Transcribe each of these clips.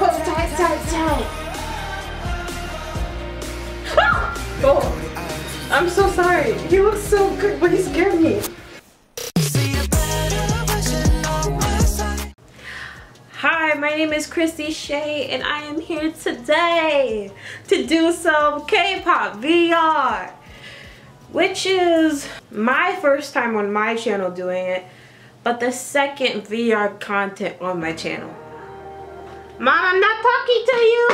Tight. oh, I'm so sorry. He looks so good, but he scared me. Hi, my name is Chrissy Shae and I am here today to do some K-pop VR which is my first time on my channel doing it but the second VR content on my channel. Mom, I'm not talking to you!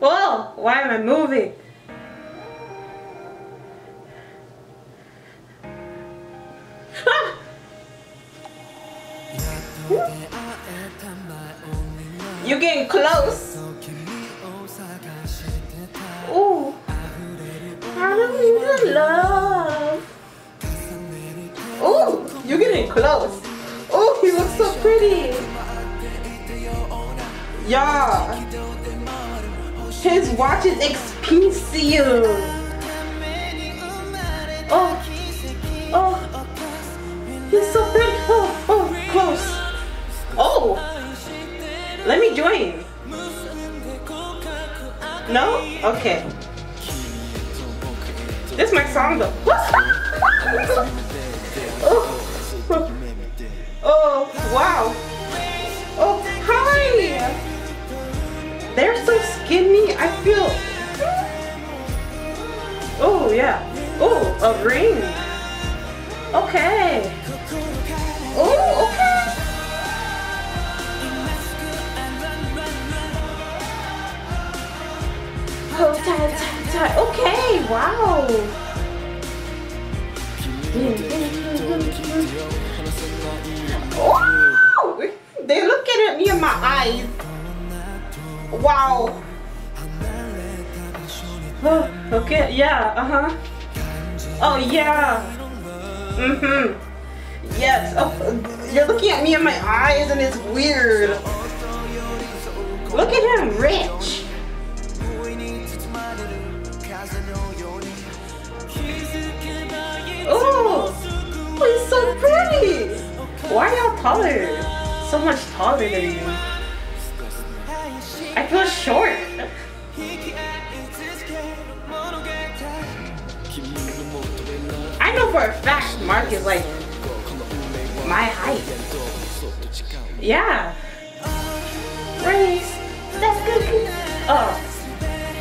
Whoa, oh, why am I moving? Ah! You're getting close. Ooh. I love. Ooh, you're getting close. Oh, he looks so pretty. Yeah. His watch is expensive. Oh. Oh. He's so pretty. Oh, oh, close. Oh. Let me join. No? Okay. This is my song though. oh. oh, wow. Yeah. Oh, a ring. Okay. Oh, okay. Oh. Okay, wow. Oh, they're looking at me in my eyes. Wow. Oh, okay, yeah, uh-huh. Oh, yeah. Mm-hmm. Yes. Oh, you're looking at me in my eyes and it's weird. Look at him, rich. Oh, he's so pretty. Why are y'all taller? So much taller than you. I feel short. I know for a fact Mark is like my height. Yeah. Race. That's good. Oh.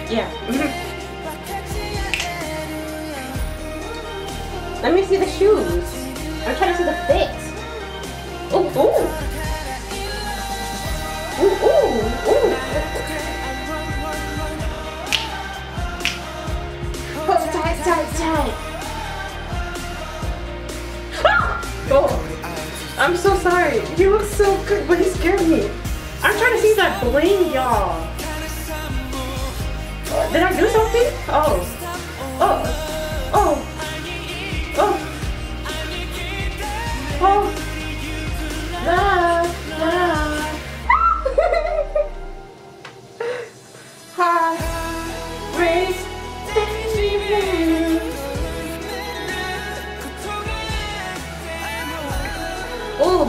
Yeah. Let me see the shoes. I'm trying to see the fit. Ooh, ooh. Ooh, ooh, ooh. Tight. Ah! oh, I'm so sorry. He looks so good, but he scared me. I'm trying to see that bling, y'all. Uh, did I do something? Oh. Oh. Oh.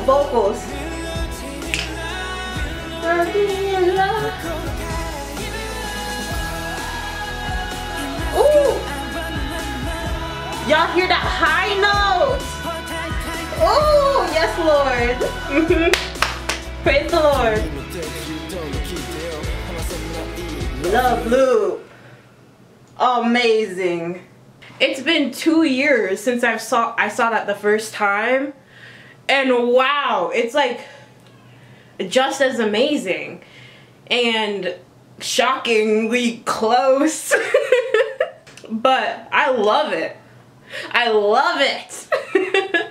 Vocals. Y'all hear that high note? Oh, yes, Lord. Praise the Lord. Love Loop. Amazing. It's been two years since I saw I saw that the first time. And wow, it's like just as amazing. And shockingly close. but I love it. I love it.